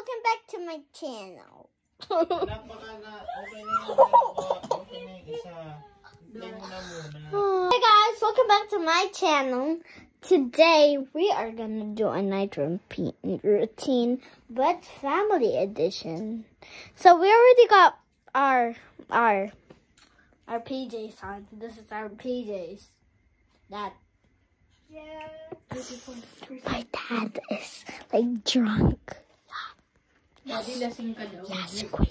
welcome back to my channel. Hey guys, welcome back to my channel. Today we are gonna do a night routine, but family edition. So we already got our our our PJs on. This is our PJs. That my dad is like drunk. Daddy, lasing ka daw. Yes, queen.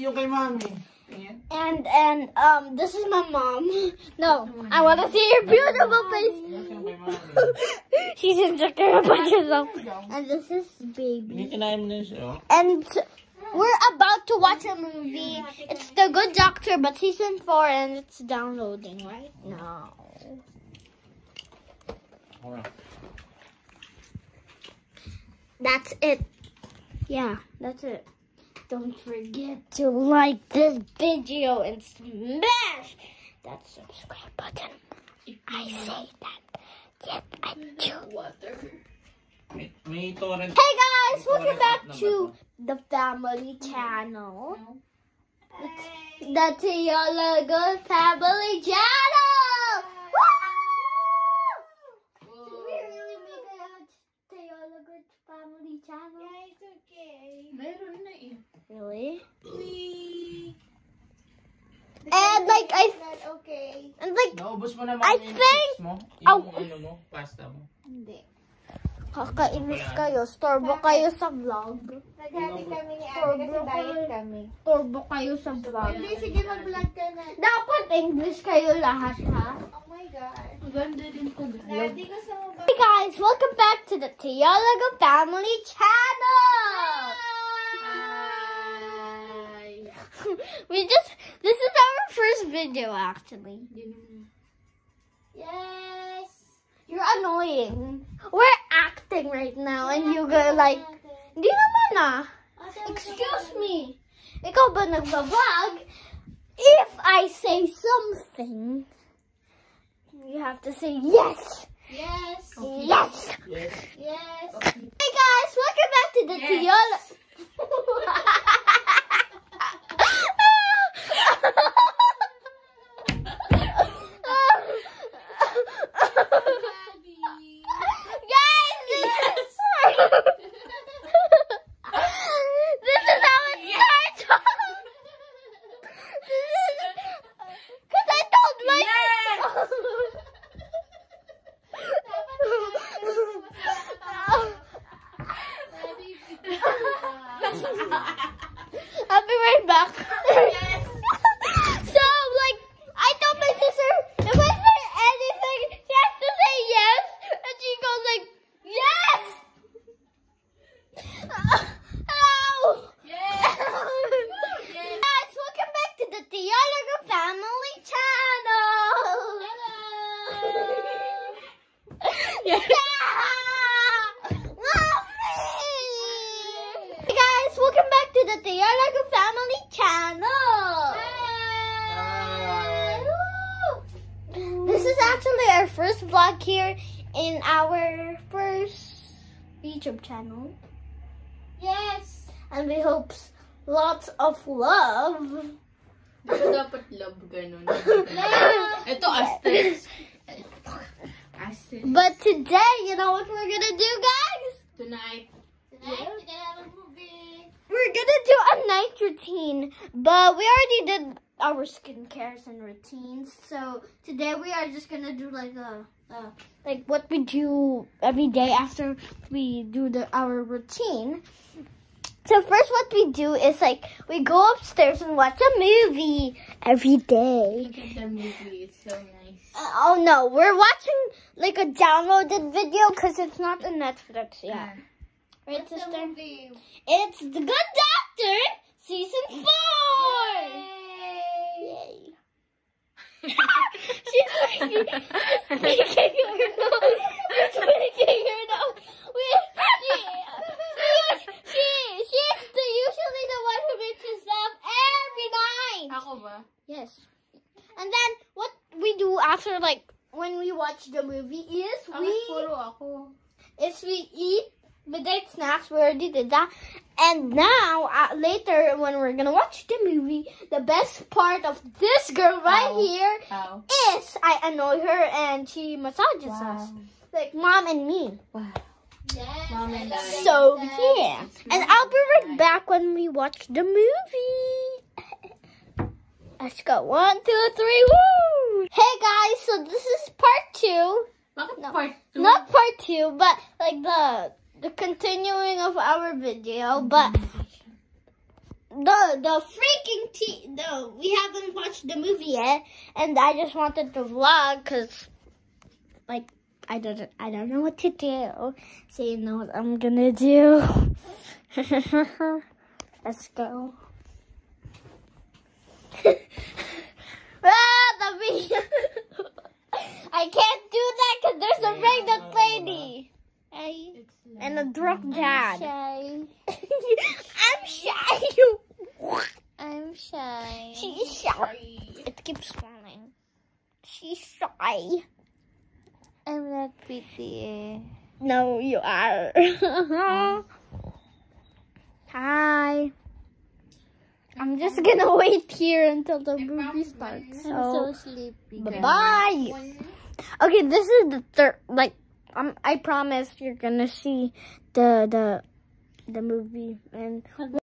Yung kay mami. Tingin. And and um, this is my mom. No, I want to see your beautiful face. Yung kay mami. She's insecure about herself. And this is baby. Kinikinain mo na siya, oh. And we're about to watch a movie. It's The Good Doctor, but season four, and it's downloading right now. That's it. Yeah, that's it. Don't forget to like this video and smash that subscribe button. I say that, yet I do. Water. May, may torrent. Hey guys, welcome back to the family channel. It's the Tiola Good Family Channel! Woo! Did we really make a Tiola Good Family Channel? it's okay. Meron na eh. Really? Wee! And like I Not okay. and like Naubos mo na I yung think- chips mo? Oh. Yung ano mo? Pasta mo? Hindi. kakainis kayo, storbo kayo sa vlog. Naghati kami ni Ate kasi diet kami. Storbo kayo sa vlog. Hindi, sige mag-vlog ka na. Dapat English kayo lahat ha. Oh my God. Maganda din ko. Daddy, gusto mo ba? Hey guys, welcome back to the Tialaga Family Channel. Hi. we just this is our first video actually. Yes. You're annoying. We're acting right now and you go like, di naman ah. Excuse me. Ikaw ba nagbablog? If I say something, you have to say yes. Yes. Yes. Yes. Yes. Hey guys, welcome back to the Yes. Tiola. Daddy. Guys, this is this is how it starts. Because I told my Daddy. I'll be right back. so, like, I told my sister, if I say anything, she has to say yes. And she goes like, yes! Ow! Yes. Guys, welcome back to the Theology Family Channel. Yeah. Hey guys, welcome back to the Theology Family Channel. This is actually our first vlog here in our first YouTube channel. Yes. And we hope lots of love. Di ba dapat love ganun? Ito, asterisk. But today, you know what we're gonna do, guys? Tonight, we're gonna have a movie. We're gonna do a night routine, but we already did our skincares and routines. So today we are just gonna do like a, a like what we do every day after we do the our routine. So first, what we do is like we go upstairs and watch a movie every day. Look at the movie. It's so nice. Uh, oh no, we're watching like a downloaded video because it's not on Netflix yet. Uh, Right, What's the sister? movie? It's The Good Doctor, season four. Yay. Yay. She's making, making her nose. She's making her nose. We, she, she, she, she's the, usually the one who makes us laugh every night. Ako ba? Yes. And then what we do after like when we watch the movie is we... Ako puro ako. is we eat midnight snacks. We already did that. And now, uh, later, when we're gonna watch the movie, the best part of this girl right How? here How? is I annoy her and she massages us. Like mom and me. Wow. Mom and. So, yeah. And I'll be right back when we watch the movie. Let's go. One, two, three, woo! Hey guys, so this is part two. Bakit No. part two? Not part two, but like the the continuing of our video, but the the freaking t no, we haven't watched the movie yet, and I just wanted to vlog because like I don't I don't know what to do, so you know what I'm gonna do. Let's go. ah, the video. I can't do that because Hey. And a drunk dad. I'm shy. I'm shy. She's shy. It keeps falling. She's shy. I'm not pretty. No, you are. Hi. I'm just gonna wait here until the movie starts. Oh. So, sleepy. bye bye. Okay, this is the third. Like, um, I promise you're gonna see the the the movie and